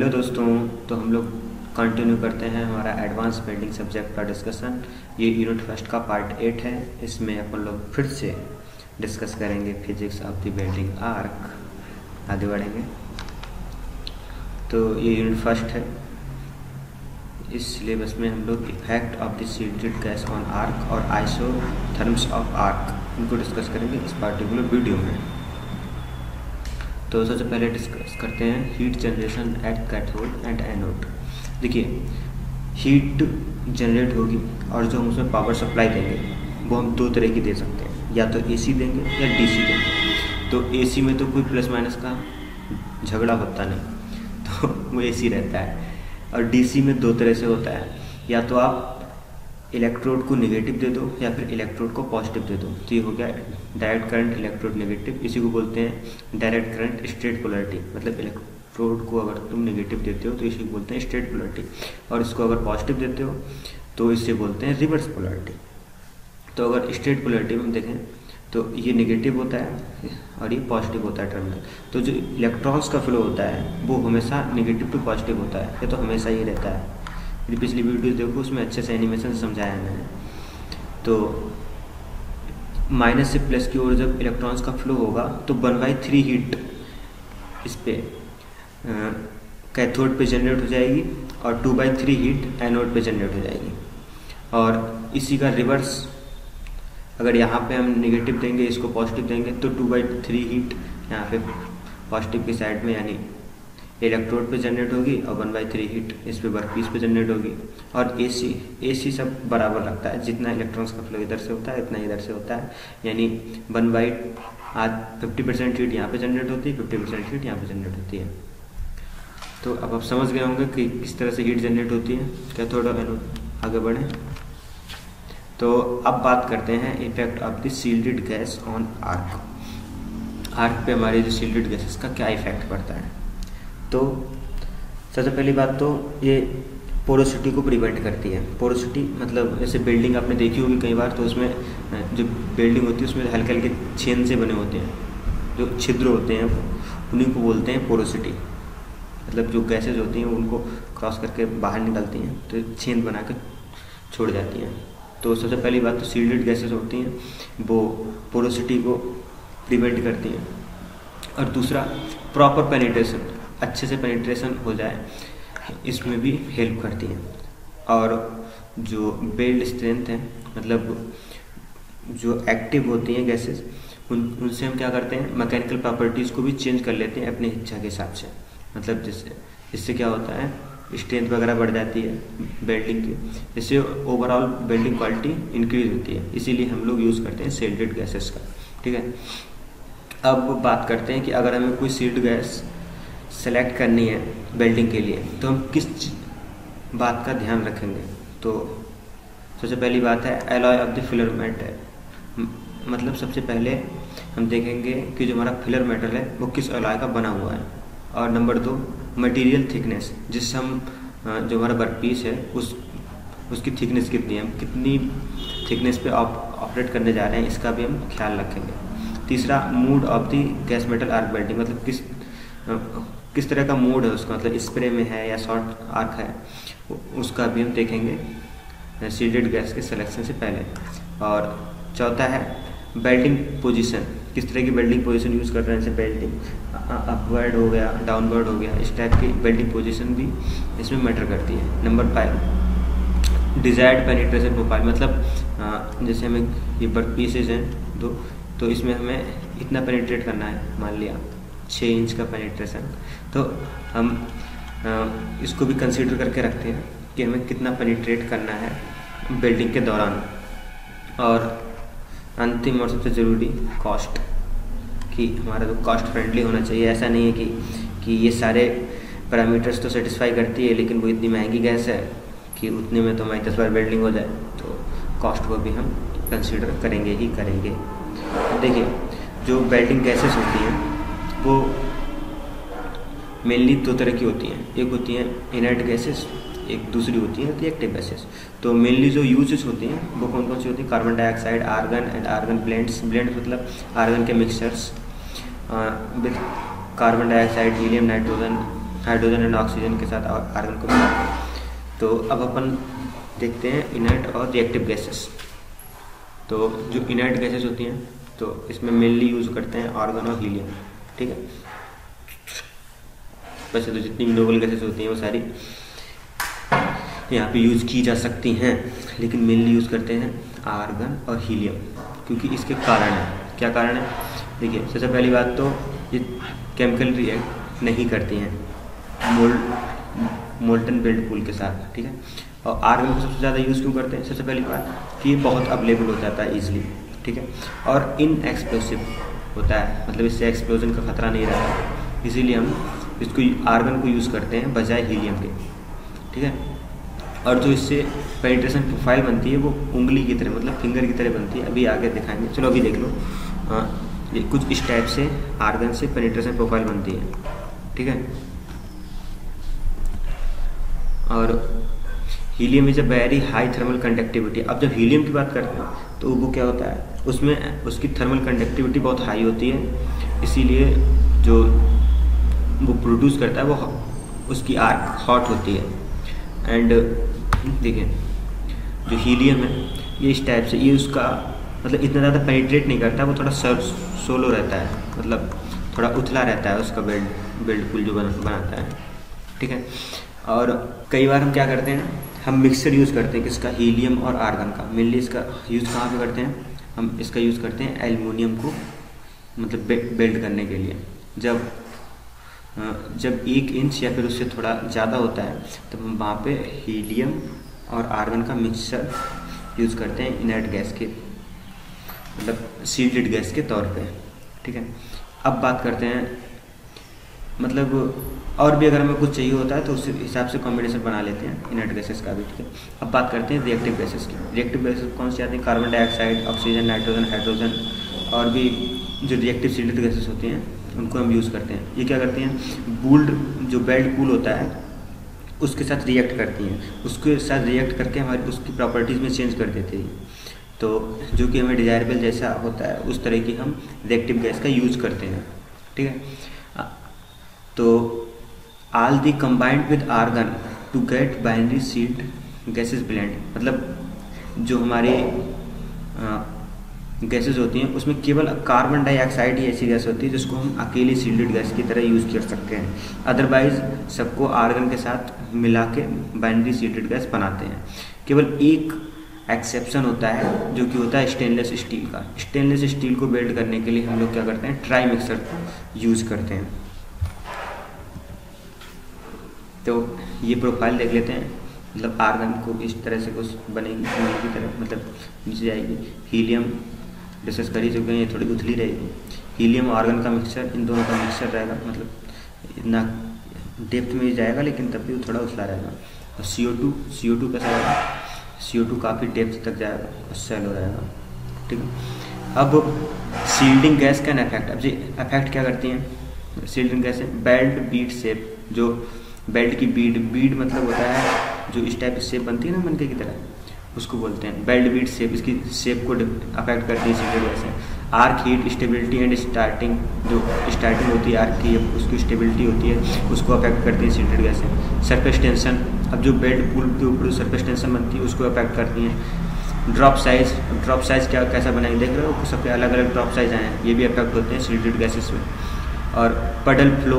Hello दोस्तों तो हम लोग कंटिन्यू करते हैं हमारा एडवांस बिल्डिंग सब्जेक्ट का डिस्कशन ये यूनिट फ़र्स्ट का पार्ट एट है। इसमें अपन लोग फिर से डिस्कस करेंगे physics of the building arc आगे बढ़ेंगे। तो ये यूनिट फ़र्स्ट है। इस सिलेबस में हम लोग effect of the shielded gas on arc और आइसो थर्म्स ऑफ़ आर्क इनको डिस्कस करेंगे। इस पार्टिकुलर वीडियो में। तो सबसे पहले डिस्कस करते हैं heat generation at cathode and anode देखिए हीट जनरेट होगी और जो हम उसमें पावर सप्लाई देंगे, वो हम दो तरह की दे सकते हैं। या तो एसी देंगे या डीसी देंगे। तो एसी में तो कोई प्लस माइनस का झगड़ा होता नहीं। तो वो एसी रहता है। और डीसी में दो तरह से होता है। या तो आप इलेक्ट्रोड को नेगेटिव दे दो या फिर इलेक्ट्रोड को पॉजिटिव दे दो। तो ये हो गया डायरेक्ट करंट इलेक्ट्रोड नेगेटिव इसी को बोलते हैं डायरेक्ट करंट स्ट्रेट पोलरिटी मतलब इलेक्ट्रोड को अगर तुम नेगेटिव देते हो तो इसी को बोलते हैं स्ट्रेट पोलरिटी और इसको अगर पॉजिटिव देते हो तो इसे बोलते हैं रिवर्स पोलरिटी तो अगर स्ट्रेट पोलरिटी में देखें तो ये नेगेटिव होता है और ये पॉजिटिव होता है टर्मिनल तो जो इलेक्ट्रॉन्स का फ्लो होता है, वो हमेशा नेगेटिव टू पॉजिटिव होता है। ये तो हमेशा ही रहता है। पिछली वीडियो देखो, उसमें अच्छे से एनिमेशन समझाया मैंने। तो माइनस से प्लस की ओर जब इलेक्ट्रॉन्स का फ्लो होगा तो वन बाई थ्री हीट इस पर कैथोड पे जनरेट हो जाएगी और two by three heat anode पे जनरेट हो जाएगी। और इसी का रिवर्स अगर यहाँ पे हम नेगेटिव देंगे, इसको पॉजिटिव देंगे तो टू बाई थ्री हीट यहाँ पे पॉजिटिव की साइड में, यानी इलेक्ट्रोड पे जनरेट होगी और वन बाई थ्री हीट इस पे वर्क पीस पे जनरेट होगी। और एसी एसी सब बराबर लगता है, जितना इलेक्ट्रॉन्स का फ्लो इधर से होता है, इतना इधर से होता है। यानी वन बाई आज फिफ्टी परसेंट हीट यहाँ पे जनरेट होती है फिफ्टी परसेंट हीट यहाँ पे जनरेट होती है। तो अब आप समझ गए होंगे कि किस तरह से हीट जनरेट होती है। क्या थोड़ा आगे बढ़े। तो अब बात करते हैं effect of the shielded gas on arc arc पे हमारी जो सील्डेड गैसेस का क्या इफ़ेक्ट पड़ता है। तो सबसे पहली बात तो ये पोरोसिटी को प्रिवेंट करती है। पोरोसिटी मतलब जैसे बिल्डिंग आपने देखी होगी कई बार तो उसमें जो बिल्डिंग होती है, उसमें हल्के हल्के छेन से बने होते हैं। जो छिद्र होते हैं, उन्हीं को बोलते हैं पोरोसिटी मतलब जो गैसेज होती हैं, उनको क्रॉस करके बाहर निकलती हैं तो छेद बना कर छोड़ जाती हैं। तो सबसे पहली बात तो सील्डेड गैसेज होती हैं, वो पोरोसिटी को प्रिवेंट करती हैं। और दूसरा प्रॉपर पेनिट्रेशन अच्छे से पेनिट्रेशन हो जाए, इसमें भी हेल्प करती हैं। और जो बेल्ड स्ट्रेंथ है मतलब जो एक्टिव होती हैं गैसेस उन, उनसे हम क्या करते हैं मैकेनिकल प्रॉपर्टीज़ को भी चेंज कर लेते हैं अपनी इच्छा के हिसाब से। मतलब जिससे इससे क्या होता है स्ट्रेंथ वगैरह बढ़ जाती है बेल्डिंग की, इससे ओवरऑल बेल्डिंग क्वालिटी इंक्रीज होती है। इसीलिए हम लोग यूज़ करते हैं सेल्डेड गैसेस का, ठीक है? अब बात करते हैं कि अगर हमें कोई सील्ड गैस सेलेक्ट करनी है बिल्डिंग के लिए तो हम किस बात का ध्यान रखेंगे। तो सबसे पहली बात है alloy of the filler metal मतलब सबसे पहले हम देखेंगे कि जो हमारा फिलर मेटल है, वो किस एलॉय का बना हुआ है। और नंबर दो मटेरियल थिकनेस जिससे हम जो हमारा वर्क पीस है, उस, उसकी थिकनेस कितनी है कितनी थिकनेस पे ऑपरेट करने जा रहे हैं, इसका भी हम ख्याल रखेंगे। तीसरा mode of the gas metal arc welding मतलब किस किस तरह का मोड है उसका? मतलब स्प्रे में है या शॉर्ट आर्क है? उसका भी हम देखेंगे सीडेड गैस के सिलेक्शन से पहले। और चौथा है बेल्टिंग पोजीशन किस तरह की बेल्टिंग पोजीशन यूज़ कर रहे हैं? जैसे बेल्टिंग अपवर्ड हो गया डाउनवर्ड हो गया, इस टाइप की बेल्टिंग पोजीशन भी इसमें मैटर करती है। Number five desired penetration profile मतलब जैसे हमें ये बर्ड पीसेज हैं, दो तो इसमें हमें इतना पेनिट्रेट करना है, मान लिया। छः इंच का पेनिट्रेशन तो हम इसको भी कंसिडर करके रखते हैं कि हमें कितना पेनिट्रेट करना है बिल्डिंग के दौरान। और अंतिम और सबसे ज़रूरी कॉस्ट कि हमारा तो कॉस्ट फ्रेंडली होना चाहिए। ऐसा नहीं है कि कि ये सारे पैरामीटर्स तो सेटिस्फाई करती है, लेकिन वो इतनी महँगी गैस है कि उतने में तो हमारी दस बार बिल्डिंग हो जाए। तो कॉस्ट को भी हम कंसिडर करेंगे ही करेंगे। देखिए, जो बिल्डिंग गैसेस होती हैं वो मेनली दो तरह की होती हैं। एक होती हैं इनर्ट गैसेस एक दूसरी होती है रिएक्टिव गैसेस तो मेनली जो यूजेस होती हैं, वो कौन कौन सी होती हैं? Carbon dioxide argon and argon blends blend मतलब आर्गन के mixtures with carbon dioxide helium nitrogen hydrogen and oxygen के साथ आर्गन को मिलाते हैं तो अब अपन देखते हैं इनर्ट और रिएक्टिव गैसेस तो जो इनर्ट गैसेस होती हैं तो इसमें मेनली यूज़ करते हैं आर्गन और हीलियम ठीक है? वैसे तो जितनी भी नोबल गैसेस होती हैं वो सारी यहाँ पे यूज़ की जा सकती हैं, लेकिन मेनली यूज़ करते हैं आर्गन और हीलियम क्योंकि इसके कारण है। क्या कारण है? देखिए, सबसे पहली बात तो ये केमिकल रिएक्ट नहीं करती हैं मोल्ड मोल्टन बेल्ट पूल के साथ, ठीक है? और आर्गन को सबसे ज़्यादा यूज़ क्यों करते हैं? सबसे पहली बात कि ये बहुत अवेलेबल हो जाता है ईजिली ठीक है? और इन एक्सप्लोसिव होता है। मतलब इससे एक्सप्लोजन का खतरा नहीं रहता। इसीलिए हम इसको आर्गन को यूज़ करते हैं बजाय हीलियम के। ठीक है? और जो इससे पेनिट्रेशन प्रोफ़ाइल बनती है, वो उंगली की तरह मतलब फिंगर की तरह बनती है। अभी आगे दिखाएँगे। चलो, अभी देख लो। हाँ ये कुछ इस टाइप से आर्गन से पेनिट्रेशन प्रोफ़ाइल बनती है। ठीक है? और helium is a very high thermal conductivity. अब जब हीलियम की बात करते हैं तो वो क्या होता है? उसमें उसकी थर्मल कंडक्टिविटी बहुत हाई होती है इसीलिए जो वो प्रोड्यूस करता है वो उसकी आर्क हॉट होती है। एंड देखिए जो हीलियम है ये इस टाइप से ये उसका मतलब इतना ज़्यादा पेनिट्रेट नहीं करता वो थोड़ा सर सोलो रहता है मतलब थोड़ा उथला रहता है उसका बेल्ट बेल्ट पुल जो बना, बनाता है। ठीक है? और कई बार हम क्या करते हैं हम मिक्सर यूज़ करते हैं किसका? हीलियम और आर्गन का। मेनली इसका यूज़ कहाँ पे करते हैं? हम इसका यूज़ करते हैं एल्युमिनियम को मतलब बेल्ट करने के लिए। जब जब एक इंच या फिर उससे थोड़ा ज़्यादा होता है तो हम वहाँ पे हीलियम और आर्गन का मिक्सर यूज़ करते हैं इनर्ट गैस के मतलब सील्डेड गैस के तौर पे। ठीक है? अब बात करते हैं मतलब और भी अगर हमें कुछ चाहिए होता है तो उस हिसाब से कॉम्बिनेशन बना लेते हैं इनर्ट गैसेस का भी, ठीक है? अब बात करते हैं रिएक्टिव गैसेस की। रिएक्टिव गैसेस कौन सी आती हैं? Carbon dioxide oxygen nitrogen hydrogen और भी जो रिएक्टिव सील्डेड गैसेस होते हैं, उनको हम यूज़ करते हैं। ये क्या करते हैं? बूल्ड जो बेल्ट कूल होता है, उसके साथ रिएक्ट करती हैं। उसके साथ रिएक्ट करके हमारी, उसकी प्रॉपर्टीज़ में चेंज कर देती हैं। तो जो कि हमें डिजायरेबल जैसा होता है, उस तरह की हम रिएक्टिव गैस का यूज़ करते हैं, ठीक है? तो all the combined with argon to get binary shield gases blend मतलब जो हमारे गैसेस होती हैं, उसमें केवल कार्बन डाइऑक्साइड ही ऐसी गैस होती है जिसको हम अकेली सील्डेड गैस की तरह यूज़ कर सकते हैं। अदरवाइज़ सबको आर्गन के साथ मिला के बाइनरी सील्डेड गैस बनाते हैं। केवल एक एक्सेप्शन होता है, जो कि होता है स्टेनलेस स्टील का। स्टेनलेस स्टील को बेल्ड करने के लिए हम लोग क्या करते हैं? ट्राई मिक्सर यूज़ करते हैं। तो ये प्रोफ़ाइल देख लेते हैं। मतलब आर्गन को इस तरह से कुछ बनेगी की तरह मतलब नीचे जाएगी। हीलियम डिस्कस कर ही चुके हैं, ये थोड़ी उथली रहेगी। हीलियम आर्गन का मिक्सचर इन दोनों का मिक्सचर रहेगा मतलब इतना डेप्थ में जाएगा, लेकिन तब भी वो थोड़ा उथला रहेगा। और सी ओ टू सी ओ टू कैसा रहेगा? सी ओ टू काफ़ी डेप्थ तक जाएगा और सेल हो रहेगा। ठीक है? अब सील्डिंग गैस का इफ़ेक्ट अब जी इफ़ेक्ट क्या करती हैं? Shielding gas weld bead shape जो बेल्ट की बीड बीड मतलब होता है जो इस टाइप की शेप बनती है ना मनके की तरह, उसको बोलते हैं। बेल्ट बीट शेप इसकी शेप को अफेक्ट करती है सील्डेड गैसें arc heat stability and starting जो स्टार्टिंग होती है, आर्क की उसकी स्टेबिलिटी होती है, उसको अफेक्ट करती है सील्डेड गैसें सरफेस टेंशन अब जो बेल्ट पुल के ऊपर सरफेस टेंशन बनती है, उसको अफेक्ट करती हैं। ड्रॉप साइज़ ड्रॉप साइज़ क्या, कैसा बनाएँगे देख रहे हो? सबके अलग अलग ड्रॉप साइज़ आए हैं। ये भी अफेक्ट होते हैं सील्डेड गैसेस में। और पडल फ्लो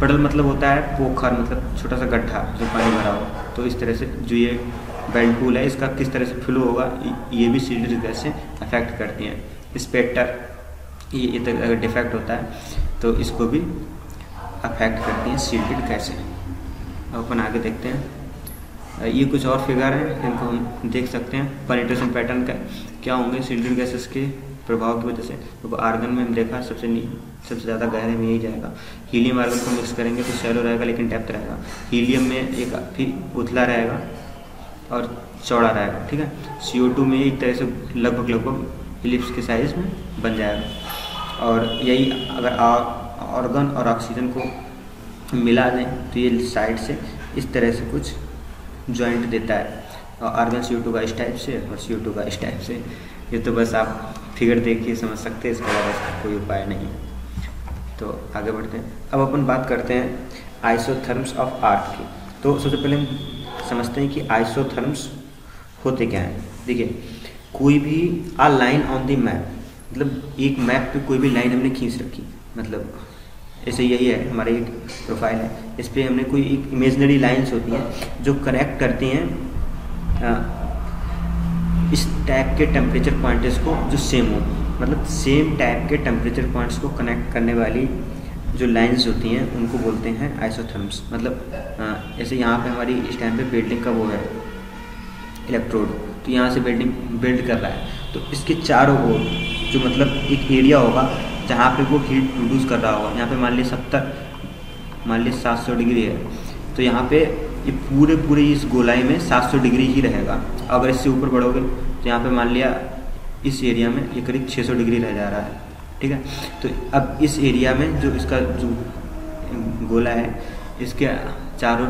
पडल मतलब होता है पोखर मतलब छोटा सा गड्ढा जो पानी भरा हो। तो इस तरह से जो ये बेल्ट पुल है, इसका किस तरह से फ्लो होगा ये भी सील्डेड गैस से अफेक्ट करती हैं। स्पेक्टर ये अगर डिफेक्ट होता है तो इसको भी अफेक्ट करती हैं सील्डेड गैसें अब अपन आगे देखते हैं। ये कुछ और फिगर हैं जिनको हम देख सकते हैं। पेनिट्रेशन पैटर्न का, क्या होंगे सील्डेड गैसेस के प्रभाव की वजह से। तो आर्गन में हम देखा सबसे सबसे ज़्यादा गहरे में यही जाएगा। हीलियम आर्गन को मिक्स करेंगे तो सेलो रहेगा लेकिन डेप्थ रहेगा। हीलियम में एक फिर उथला रहेगा और चौड़ा रहेगा, ठीक है? सी में एक तरह से लगभग लगभग इलिप्स के साइज़ में बन जाएगा। और यही अगर ऑर्गन और ऑक्सीजन को मिला दें तो ये साइड से इस तरह से कुछ जॉइंट देता है। और आर्गन सी का इस टाइप से और सी का इस टाइप से। ये तो बस आप फिगर देखिए, समझ सकते हैं, इसके अलावा इसका कोई उपाय नहीं तो आगे बढ़ते हैं। अब अपन बात करते हैं आइसोथर्म्स ऑफ़ आर्क की। तो सबसे पहले हम समझते हैं कि आइसोथर्म्स होते क्या हैं। देखिए, कोई भी a line on the map मतलब एक मैप पे कोई भी लाइन हमने खींच रखी। मतलब ऐसे यही है, हमारी एक प्रोफ़ाइल है। इस पर हमने कोई एक इमेजनरी लाइन्स होती हैं जो कनेक्ट करती हैं इस टाइप के टेम्परेचर पॉइंट्स को जो सेम हो मतलब सेम टाइप के टेम्परेचर पॉइंट्स को कनेक्ट करने वाली जो लाइंस होती हैं, उनको बोलते हैं आइसोथर्म्स मतलब जैसे यहाँ पे हमारी इस टाइम पे बिल्डिंग का वो है इलेक्ट्रोड तो यहाँ से बिल्डिंग बिल्ड कर रहा है। तो इसके चारों ओर जो मतलब एक एरिया होगा, जहाँ पे वो हीट प्रोड्यूस कर रहा होगा, यहाँ पे मान लीजिए सत्तर, मान लीजिए सात सौ डिग्री है। तो यहाँ पे ये पूरे पूरे इस गोलाई में सात सौ डिग्री ही रहेगा। अगर इससे ऊपर बढ़ोगे तो यहाँ पे मान लिया इस एरिया में ये करीब छः सौ डिग्री रह जा रहा है, ठीक है? तो अब इस एरिया में जो इसका जो गोला है, इसके चारों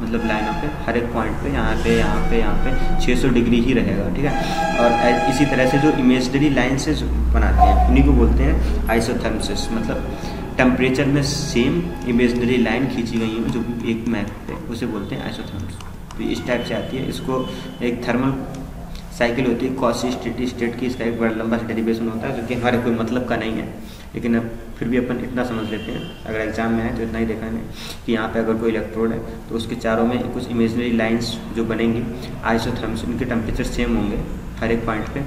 मतलब लाइनों पे, हर एक पॉइंट पे, यहाँ पे यहाँ पे यहाँ पे 600 डिग्री ही रहेगा, ठीक है? और इसी तरह से जो इमेजनरी लाइन से बनाते हैं, उन्हीं को बोलते हैं आइसोथर्मसिस मतलब टेम्परेचर में सेम इमेजनरी लाइन खींची गई है, जो एक मैप पे, उसे बोलते हैं आइसोथर्म्स तो इस टाइप से आती है, इसको एक थर्मल साइकिल होती है कॉसी स्टेटी स्टेट की, इसका एक बड़ा लंबा सा डेरिवेशन होता है, जो कि हमारे कोई मतलब का नहीं है. लेकिन अब फिर भी अपन इतना समझ लेते हैं, अगर एग्ज़ाम में है तो इतना ही देखा है कि यहाँ पे अगर कोई इलेक्ट्रोड है तो उसके चारों में कुछ इमेजनरी लाइंस जो बनेंगी आइसोथर्म्स उनके टेम्परेचर सेम होंगे, हर एक पॉइंट पे,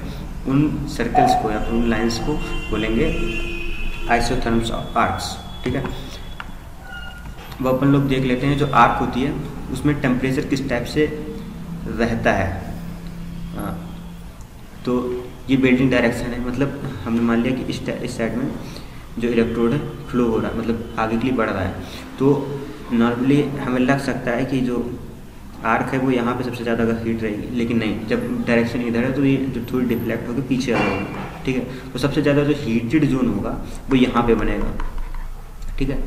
उन सर्कल्स को या फिर उन लाइन्स को बोलेंगे आइसोथर्म्स ऑफ़ आर्क्स ठीक है? वो अपन लोग देख लेते हैं जो आर्क होती है, उसमें टेम्परेचर किस टाइप से रहता है। हाँ तो ये बेल्टिंग डायरेक्शन है मतलब हमने मान लिया कि इस इस साइड में जो इलेक्ट्रोड है फ्लो हो रहा है मतलब आगे के लिए बढ़ रहा है। तो नॉर्मली हमें लग सकता है कि जो आर्क है, वो यहाँ पे सबसे ज़्यादा हीट रहेगी, लेकिन नहीं, जब डायरेक्शन इधर है तो ये जो थोड़ी डिफ्लेक्ट होकर पीछे आ जाएगी। ठीक है? तो सबसे ज़्यादा जो हीटेड जोन होगा, वो यहाँ पे बनेगा। ठीक है?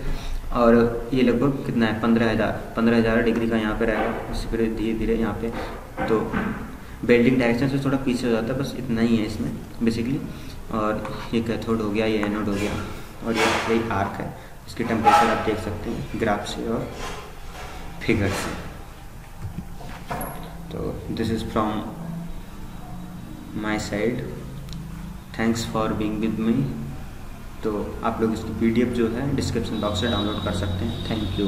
और ये लगभग कितना है? पंद्रह हज़ार पंद्रह हज़ार डिग्री का यहाँ पे रहेगा। उससे फिर धीरे धीरे यहाँ पे तो बेल्डिंग डायरेक्शन से थोड़ा पीछे हो जाता है, बस इतना ही है इसमें बेसिकली और ये कैथोड हो गया, ये एनोड हो गया, और ये यही आर्क है। इसके टेम्परेचर आप देख सकते हैं ग्राफ से और फिगर से। तो this is from my side thanks for being with me तो आप लोग इसकी पीडीएफ जो है डिस्क्रिप्शन बॉक्स से डाउनलोड कर सकते हैं। Thank you